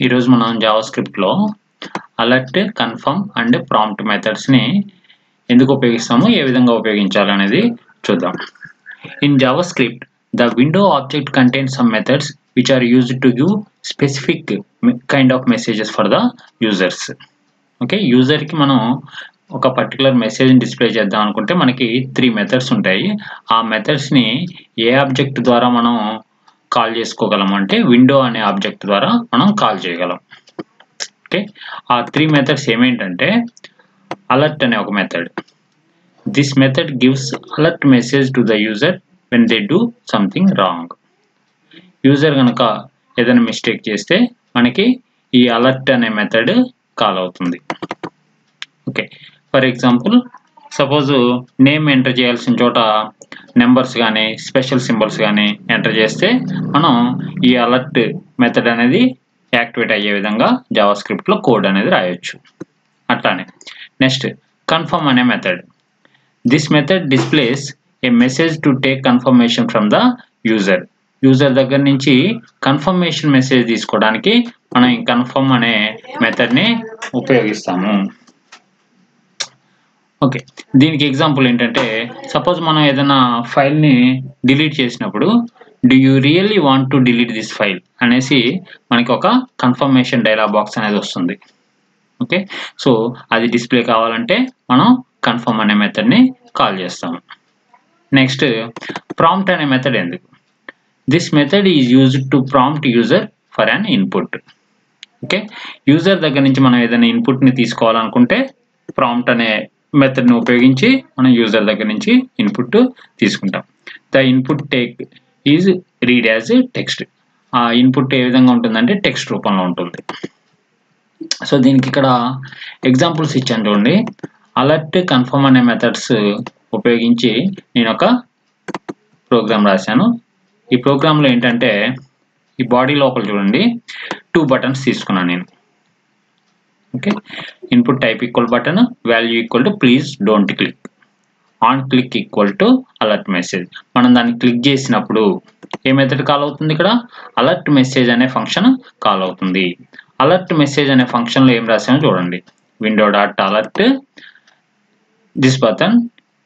ఈరోజు మనం జావా స్క్రిప్ట్లో అలర్ట్ కన్ఫర్మ్ అండ్ ప్రాంప్ట్ మెథడ్స్ని ఎందుకు ఉపయోగిస్తాము ఏ విధంగా ఉపయోగించాలి అనేది చూద్దాం. In JavaScript the window object contain some methods which are used to give specific kind of messages for the users okay యూజర్కి మనం ఒక పర్టికులర్ మెసేజ్ని డిస్ప్లే చేద్దాం అనుకుంటే మనకి త్రీ మెథడ్స్ ఉంటాయి. ఆ మెథడ్స్ని ఏ ఆబ్జెక్ట్ ద్వారా మనం కాల్ చేసుకోగలం అంటే విండో అనే ఆబ్జెక్ట్ ద్వారా మనం కాల్ చేయగలం. ఓకే ఆ త్రీ మెథడ్స్ ఏమేంటంటే అలర్ట్ అనే ఒక method this method gives alert message to the user when they do something wrong user కనుక ఏదైనా మిస్టేక్ చేస్తే మనకి ఈ అలర్ట్ అనే మెథడ్ కాల్ అవుతుంది. Okay for example suppose name enter చేయాల్సిన చోట నెంబర్స్ కానీ స్పెషల్ సింబల్స్ కానీ ఎంటర్ చేస్తే మనం ఈ అలర్ట్ మెథడ్ అనేది యాక్టివేట్ అయ్యే విధంగా జావా స్క్రిప్ట్లో కోడ్ అనేది రాయొచ్చు. అట్లానే నెక్స్ట్ కన్ఫర్మ్ అనే method this method displays a message to take confirmation from the user user దగ్గర నుంచి కన్ఫర్మేషన్ మెసేజ్ తీసుకోవడానికి మనం ఈ కన్ఫర్మ్ అనే మెథడ్ని ఉపయోగిస్తాము. ఓకే. దీనికి ఎగ్జాంపుల్ ఏంటంటే సపోజ్ మనం ఏదైనా ఫైల్ని డిలీట్ చేసినప్పుడు do you really want to delete this file అనేసి మనకి ఒక కన్ఫర్మేషన్ డైలాగ్ బాక్స్ అనేది వస్తుంది. ఓకే? సో అది డిస్ప్లే కావాలంటే మనం కన్ఫర్మ్ అనే మెథడ్ని కాల్ చేస్తాము నెక్స్ట్ ప్రాంప్ట్ అనే మెథడ్ ఎందుకు? This method is used to prompt user for an input okay? User దగ్గర నుంచి మనం ఏదైనా ఇన్పుట్ని తీసుకోవాలనుకుంటే ప్రాంప్ట్ అనే మెథడ్ని ఉపయోగించి మనం యూజర్ దగ్గర నుంచి ఇన్పుట్ తీసుకుంటాం. The input take is read as text. ఆ ఇన్పుట్ ఏ విధంగా ఉంటుందంటే టెక్స్ట్ రూపంలో ఉంటుంది. సో దీనికి ఇక్కడ ఎగ్జాంపుల్స్ ఇచ్చాను చూడండి. అలర్ట్ కన్ఫర్మ్ అనే మెథడ్స్ ఉపయోగించి నేను ఒక ప్రోగ్రామ్ రాశాను. ఈ ప్రోగ్రాంలో ఏంటంటే ఈ బాడీ లోపల చూడండి. టూ బటన్స్ తీసుకున్నాను నేను. Okay input type equal button value equal to please don't click on click equal to alert message మనం దాన్ని క్లిక్ చేసినప్పుడు ఏ మెథడ్ కాల్ అవుతుంది ఇక్కడ? అలర్ట్ మెసేజ్ అనే ఫంక్షన్ కాల్ అవుతుంది. అలర్ట్ మెసేజ్ అనే ఫంక్షన్లో ఏం రాసామో చూడండి. Window dot alert this button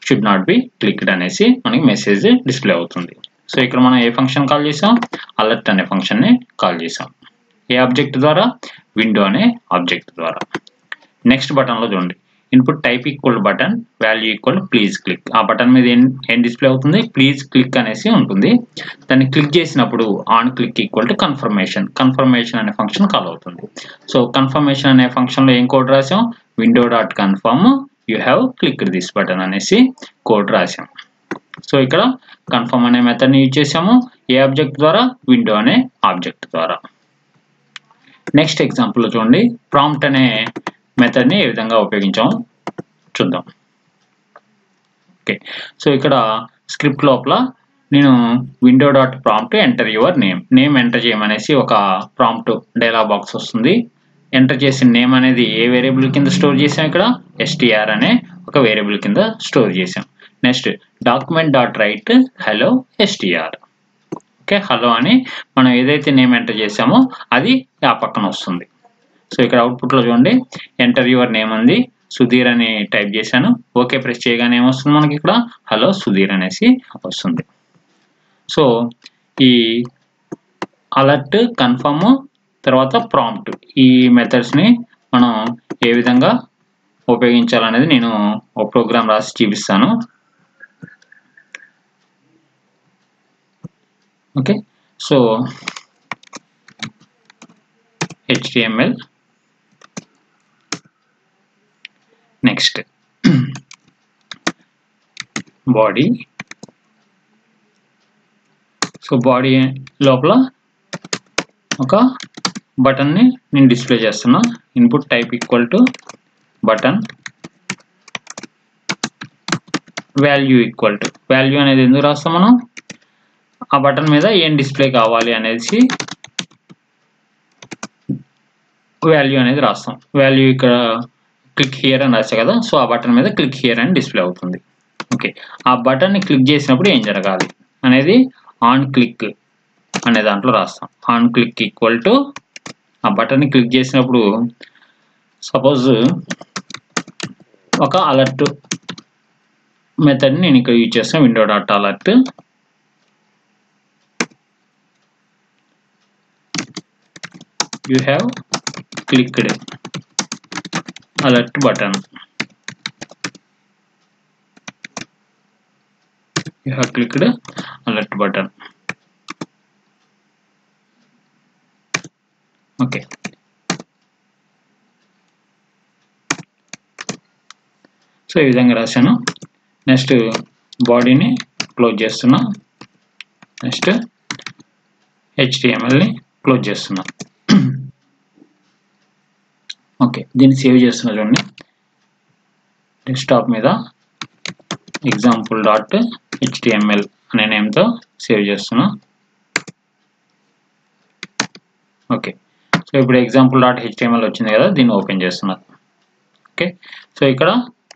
should not be clicked అనేసి మనకి మెసేజ్ డిస్ప్లే అవుతుంది. సో ఇక్కడ మనం ఏ ఫంక్షన్ కాల్ చేసాం అలర్ట్ అనే ఫంక్షన్ని కాల్ చేసాం ఏ ఆబ్జెక్ట్ ద్వారా? విండో అనే ఆబ్జెక్ట్ ద్వారా. నెక్స్ట్ బటన్లో చూడండి. Input type equal button value equal please click. ఆ బటన్ మీద ఏం ఏం డిస్ప్లే అవుతుంది? ప్లీజ్ క్లిక్ అనేసి ఉంటుంది. దాన్ని క్లిక్ చేసినప్పుడు on click equal to confirmation. Confirmation అనే ఫంక్షన్ కాల్ అవుతుంది. సో కన్ఫర్మేషన్ అనే ఫంక్షన్లో ఏం కోడ్ రాసాం window dot confirm you have clicked this button అనేసి కోడ్ రాసాం సో ఇక్కడ కన్ఫర్మ్ అనే మెథడ్ని యూజ్ చేసాము ఏ ఆబ్జెక్ట్ ద్వారా? విండో అనే ఆబ్జెక్ట్ ద్వారా. నెక్స్ట్ ఎగ్జాంపుల్లో చూడండి. ప్రాంప్ట్ అనే మెథడ్ని ఏ విధంగా ఉపయోగించాం చూద్దాం. ఓకే. సో ఇక్కడ స్క్రిప్ట్ లోపల నేను window dot prompt enter your name name enter చేయమనేసి ఒక ప్రాంప్ట్ డైలాగ్ బాక్స్ వస్తుంది. ఎంటర్ చేసిన నేమ్ అనేది ఏ వేరియబుల్ కింద స్టోర్ చేసాం ఇక్కడ? ఎస్టీఆర్ అనే ఒక వేరియబుల్ కింద స్టోర్ చేసాం next document dot write hello STR okay hello అని మనం ఏదైతే నేమ్ ఎంటర్ చేసామో అది ఆ పక్కన వస్తుంది. సో ఇక్కడ అవుట్పుట్లో చూడండి ఎంటర్ యువర్ నేమ్ ఉంది. సుధీర్ అని టైప్ చేశాను. ఓకే ప్రెస్ చేయగానే ఏమొస్తుంది మనకి ఇక్కడ? హలో సుధీర్ అనేసి వస్తుంది. సో ఈ అలర్ట్ కన్ఫర్మ్ తర్వాత ప్రాంప్ట్ ఈ మెథడ్స్ని మనం ఏ విధంగా ఉపయోగించాలనేది నేను ఒక ప్రోగ్రామ్ రాసి చూపిస్తాను. Okay so html next body so body లోపల ఒక బటన్ని నేను డిస్ప్లే చేస్తున్నా. Input type equal to button value equal to value అనేది ఎందుకు రాస్తాం మనం? ఆ బటన్ మీద ఏం డిస్ప్లే కావాలి అనేసి వాల్యూ అనేది రాస్తాం. వాల్యూ ఇక్కడ క్లిక్ హియర్ అని రాసా కదా సో ఆ బటన్ మీద క్లిక్ హియర్ అని డిస్ప్లే అవుతుంది. ఓకే. ఆ బటన్ని క్లిక్ చేసినప్పుడు ఏం జరగాలి అనేది ఆన్ క్లిక్ అనే దాంట్లో రాస్తాం. ఆన్ క్లిక్ ఈక్వల్ టు ఆ బటన్ని క్లిక్ చేసినప్పుడు సపోజ్ ఒక అలర్ట్ మెథడ్ని నేను ఇక్కడ యూజ్ చేస్తాను window dot alert. You have clicked alert button you have clicked alert button. Okay. So ఈ విధంగా రాశాను. నెక్స్ట్ బాడీని క్లోజ్ చేస్తున్నా. నెక్స్ట్ హెచ్డిఎంఎల్ని క్లోజ్ చేస్తున్నా. ఓకే దీన్ని సేవ్ చేస్తున్నా చూడండి. డెస్క్టాప్ మీద ఎగ్జాంపుల్ డాట్ హెచ్టిఎంఎల్ అనే నేమ్తో సేవ్ చేస్తున్నా. ఓకే సో ఇప్పుడు ఎగ్జాంపుల్ డాట్ హెచ్టిఎంఎల్ వచ్చింది కదా దీన్ని ఓపెన్ చేస్తున్నా. ఓకే సో ఇక్కడ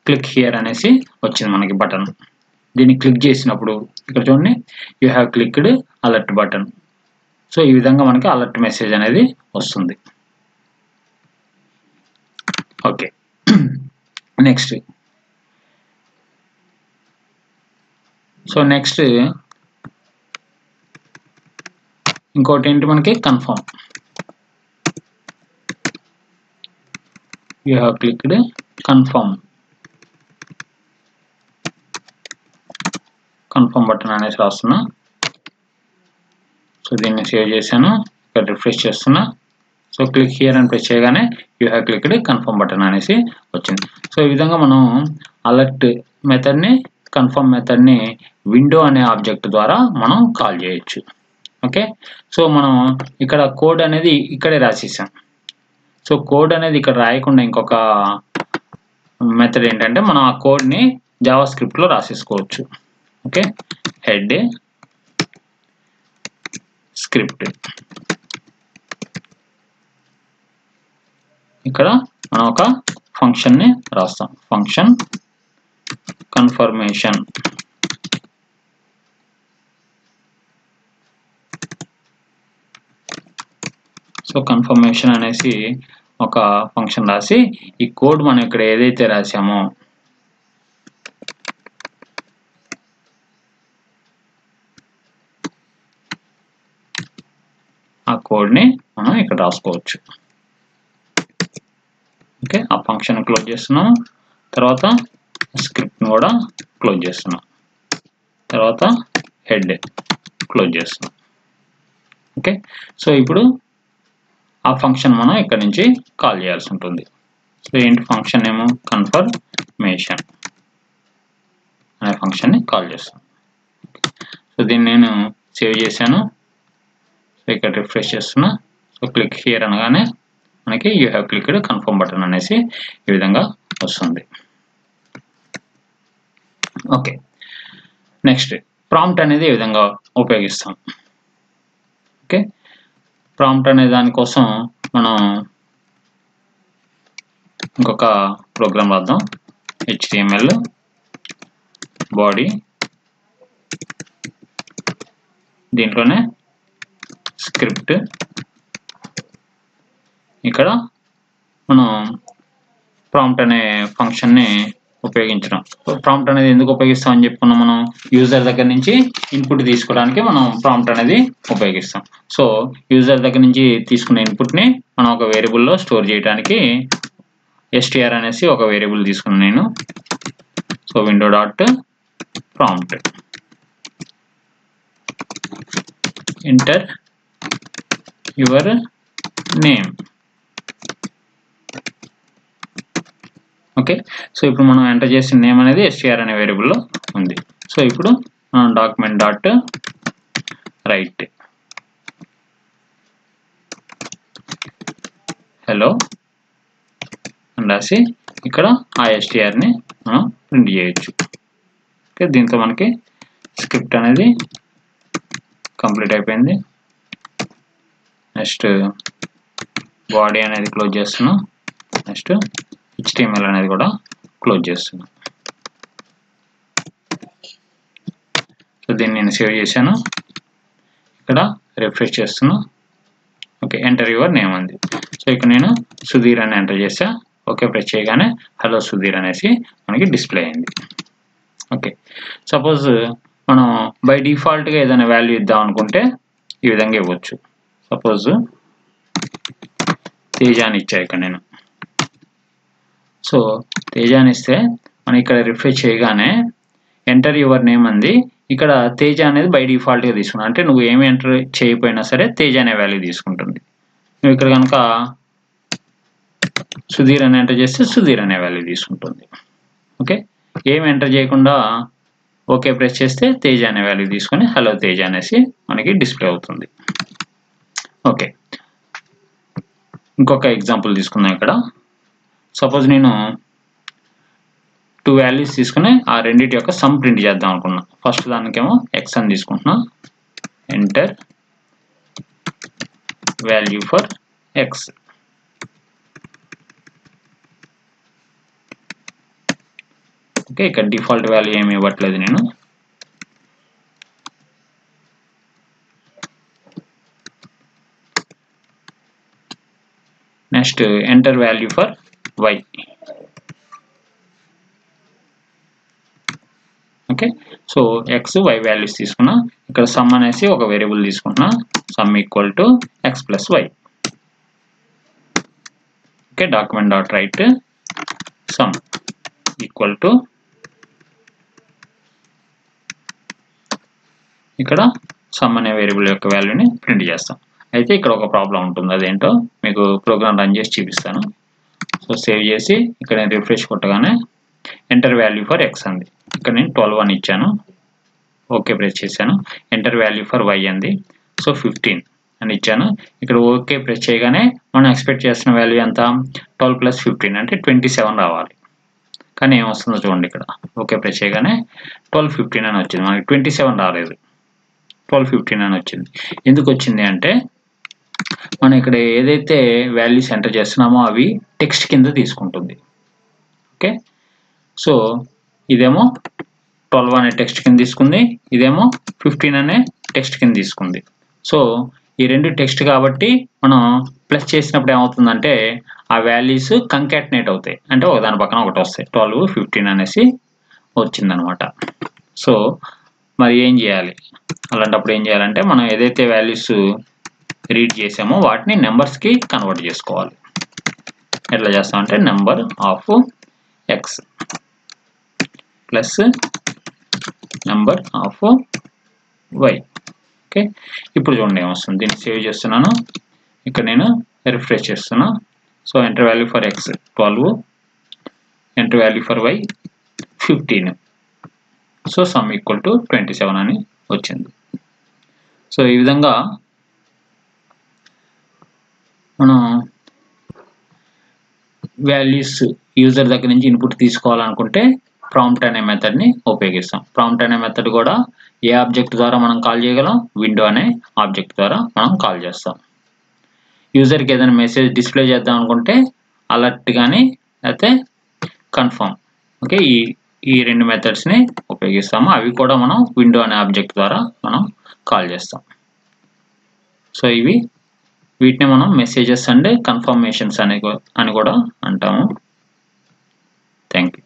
క్లిక్ హియర్ అనేసి వచ్చింది మనకి బటన్. దీన్ని క్లిక్ చేసినప్పుడు ఇక్కడ చూడండి you have clicked alert button so ఈ విధంగా మనకి అలర్ట్ మెసేజ్ అనేది వస్తుంది. ఓకే నెక్స్ట్ సో నెక్స్ట్ ఇంకోటి ఏంటి మనకి confirm you have clicked confirm confirm button అనేసి రాస్తున్నా. సో దీన్ని సేవ్ చేశాను. ఇక్కడ రిఫ్రెష్ చేస్తున్నా. సో క్లిక్ హియర్ అని ప్రెస్ చేయగానే you have clicked confirm button అనేసి వచ్చింది. సో ఈ విధంగా మనం అలర్ట్ మెథడ్ని కన్ఫర్మ్ మెథడ్ని విండో అనే ఆబ్జెక్ట్ ద్వారా మనం కాల్ చేయొచ్చు. ఓకే సో మనం ఇక్కడ కోడ్ అనేది ఇక్కడే రాసేసాం. సో కోడ్ అనేది ఇక్కడ రాయకుండా ఇంకొక మెథడ్ ఏంటంటే మనం ఆ కోడ్ని జావా స్క్రిప్ట్లో రాసేసుకోవచ్చు. ఓకే హెడ్ స్క్రిప్ట్ ఇక్కడ మనం ఒక ఫంక్షన్ని రాస్తాం. ఫంక్షన్ కన్ఫర్మేషన్ సో కన్ఫర్మేషన్ అనేసి ఒక ఫంక్షన్ రాసి ఈ కోడ్ మనం ఇక్కడ ఏదైతే రాసామో ఆ కోడ్ని మనం ఇక్కడ రాసుకోవచ్చు. ఓకే ఆ ఫంక్షన్ క్లోజ్ చేస్తున్నాం తర్వాత స్క్రిప్ట్ని కూడా క్లోజ్ చేస్తున్నాం తర్వాత హెడ్ క్లోజ్ చేస్తున్నాం ఓకే సో ఇప్పుడు ఆ ఫంక్షన్ మనం ఇక్కడ నుంచి కాల్ చేయాల్సి ఉంటుంది. సో ఏంటి ఫంక్షన్ ఏమో కన్ఫర్మేషన్ అనే ఫంక్షన్ని కాల్ చేస్తాం సో దీన్ని నేను సేవ్ చేశాను. సో ఇక్కడ రిఫ్రెష్ చేస్తున్నా. సో క్లిక్ హియర్ అనగానే మనకి you have clicked confirm button అనేసి ఈ విధంగా వస్తుంది. ఓకే నెక్స్ట్ ప్రాంప్ట్ అనేది ఈ విధంగా ఉపయోగిస్తాం. ఓకే ప్రాంప్ట్ అనే దానికోసం మనం ఇంకొక ప్రోగ్రామ్ రాద్దాం. హెచ్టిఎంఎల్ బాడీ దీంట్లోనే స్క్రిప్ట్ ఇక్కడ మనం ప్రాంప్ట్ అనే ఫంక్షన్ని ఉపయోగించడం. ప్రాంప్ట్ అనేది ఎందుకు ఉపయోగిస్తాం అని చెప్పుకున్నాం మనం యూజర్ దగ్గర నుంచి ఇన్పుట్ తీసుకోవడానికి మనం ప్రాంప్ట్ అనేది ఉపయోగిస్తాం. సో యూజర్ దగ్గర నుంచి తీసుకున్న ఇన్పుట్ని మనం ఒక వేరియబుల్లో స్టోర్ చేయడానికి ఎస్టిఆర్ అనేసి ఒక వేరియబుల్ తీసుకున్నాను నేను. So window dot prompt enter your name okay? So ఇప్పుడు మనం ఎంటర్ చేసిన నేమ్ అనేది ఎస్టీఆర్ అనే వేరియబుల్లో ఉంది. సో ఇప్పుడు మనం డాక్యుమెంట్ డాట్ రైట్ హలో అని రాసి ఇక్కడ ఆ ఎస్టీఆర్ని మనం ప్రింట్ చేయొచ్చు. ఓకే? దీంతో మనకి స్క్రిప్ట్ అనేది కంప్లీట్ అయిపోయింది. నెక్స్ట్ బాడీ అనేది క్లోజ్ చేస్తున్నాం. నెక్స్ట్ హెచ్టిఎంఎల్ అనేది కూడా క్లోజ్ చేస్తున్నాను సో దీన్ని నేను సేవ్ చేశాను. ఇక్కడ రిఫ్రెష్ చేస్తున్నా. ఓకే ఎంటర్ యువర్ నేమ్ అంది సో ఇక్కడ నేను సుధీర్ అని ఎంటర్ చేసా ఓకే ప్రెస్ చేయగానే హలో సుధీర్ అనేసి మనకి డిస్ప్లే అయింది. ఓకే సపోజ్ మనం బై డిఫాల్ట్గా ఏదైనా వాల్యూ ఇద్దాం అనుకుంటే ఈ విధంగా ఇవ్వచ్చు. సపోజ్ తేజ అని ఇచ్చా ఇక్కడ నేను. సో తేజ అని ఇస్తే మనం ఇక్కడ రిఫ్రెష్ చేయగానే ఎంటర్ యువర్ నేమ్ అంది. ఇక్కడ తేజ అనేది బై డిఫాల్ట్గా తీసుకున్నాను అంటే నువ్వు ఏమి ఎంటర్ చేయకపోయినా సరే తేజ అనే వాల్యూ తీసుకుంటుంది. నువ్వు ఇక్కడ కనుక సుధీర్ అని ఎంటర్ చేస్తే సుధీర్ అనే వాల్యూ తీసుకుంటుంది. ఓకే ఏమి ఎంటర్ చేయకుండా ఓకే ప్రెస్ చేస్తే తేజ అనే వాల్యూ తీసుకొని హలో తేజ అనేసి మనకి డిస్ప్లే అవుతుంది. ఓకే ఇంకొక ఎగ్జాంపుల్ తీసుకుందాం ఇక్కడ. సపోజ్ నేను టూ వాల్యూస్ తీసుకుని ఆ రెండింటి యొక్క సమ్ ప్రింట్ చేద్దాం అనుకున్నా. ఫస్ట్ దానికేమో ఎక్స్ అని తీసుకుంటున్నా. Enter value for x okay ఇక్కడ డిఫాల్ట్ వాల్యూ ఏమి ఇవ్వట్లేదు నేను. Next enter value for y okay so x y values తీసుకున్నా ఇక్కడ సమ్ అనేసి ఒక వేరియబుల్ తీసుకున్నా sum equal to x plus y okay document dot write sum equal to ఇక్కడ సమ్ అనే వేరియబుల్ యొక్క వాల్యూని ప్రింట్ చేస్తాం. అయితే ఇక్కడ ఒక ప్రాబ్లం ఉంటుంది. అదేంటో మీకు ప్రోగ్రామ్ రన్ చేసి చూపిస్తాను. సో సేవ్ చేసి ఇక్కడ నేను రిఫ్రెష్ కొట్టగానే ఎంటర్ వాల్యూ ఫర్ ఎక్స్ అంది. ఇక్కడ నేను ట్వెల్వ్ అని ఇచ్చాను. ఓకే ప్రెస్ చేశాను. ఎంటర్ వాల్యూ ఫర్ వై అంది. సో ఫిఫ్టీన్ అని ఇచ్చాను. ఇక్కడ ఓకే ప్రెస్ చేయగానే మనం ఎక్స్పెక్ట్ చేస్తున్న వాల్యూ ఎంత? ట్వెల్వ్ ప్లస్ ఫిఫ్టీన్ అంటే ట్వంటీ సెవెన్ రావాలి. కానీ ఏమొస్తుందో చూడండి ఇక్కడ. ఓకే ప్రెస్ చేయగానే ట్వెల్వ్ ఫిఫ్టీన్ అని వచ్చింది. మనకి ట్వంటీ సెవెన్ రాలేదు. ట్వెల్వ్ ఫిఫ్టీన్ అని వచ్చింది. ఎందుకు వచ్చింది అంటే మనం ఇక్కడ ఏదైతే వాల్యూస్ ఎంటర్ చేస్తున్నామో అవి టెక్స్ట్ కింద తీసుకుంటుంది. ఓకే సో ఇదేమో ట్వెల్వ్ అనే టెక్స్ట్ కింద తీసుకుంది. ఇదేమో ఫిఫ్టీన్ అనే టెక్స్ట్ కింద తీసుకుంది. సో ఈ రెండు టెక్స్ట్ కాబట్టి మనం ప్లస్ చేసినప్పుడు ఏమవుతుందంటే ఆ వాల్యూస్ కంకాటినేట్ అవుతాయి. అంటే ఒక దాని పక్కన ఒకటి వస్తాయి. ట్వెల్వ్ ఫిఫ్టీన్ అనేసి వచ్చిందనమాట. సో మరి ఏం చేయాలి? అలాంటప్పుడు ఏం చేయాలంటే మనం ఏదైతే వాల్యూస్ రీడ్ చేసామో వాటిని నెంబర్స్కి కన్వర్ట్ చేసుకోవాలి. ఎట్లా చేస్తామంటే number of x plus number of y okay ఇప్పుడు చూడండి ఏమొస్తుంది? దీన్ని సేవ్ చేస్తున్నాను. ఇక్కడ నేను రిఫ్రెష్ చేస్తున్నా. So enter value for x twelve enter value for y fifteen so sum equal to twenty seven అని వచ్చింది. సో ఈ విధంగా మనం వాల్యూస్ యూజర్ దగ్గర నుంచి ఇన్పుట్ తీసుకోవాలనుకుంటే ప్రాంప్ట్ అనే మెథడ్ని ఉపయోగిస్తాం. ప్రాంప్ట్ అనే మెథడ్ కూడా ఏ ఆబ్జెక్ట్ ద్వారా మనం కాల్ చేయగలం? విండో అనే ఆబ్జెక్ట్ ద్వారా మనం కాల్ చేస్తాం. యూజర్కి ఏదైనా మెసేజ్ డిస్ప్లే చేద్దాం అనుకుంటే అలర్ట్ కానీ అయితే కన్ఫర్మ్ ఓకే ఈ ఈ రెండు మెథడ్స్ని ఉపయోగిస్తాము. అవి కూడా మనం విండో అనే ఆబ్జెక్ట్ ద్వారా మనం కాల్ చేస్తాం. సో ఇవి వీటిని మనం మెసేజెస్ అండ్ కన్ఫర్మేషన్స్ అని అని కూడా అంటాము. Thank you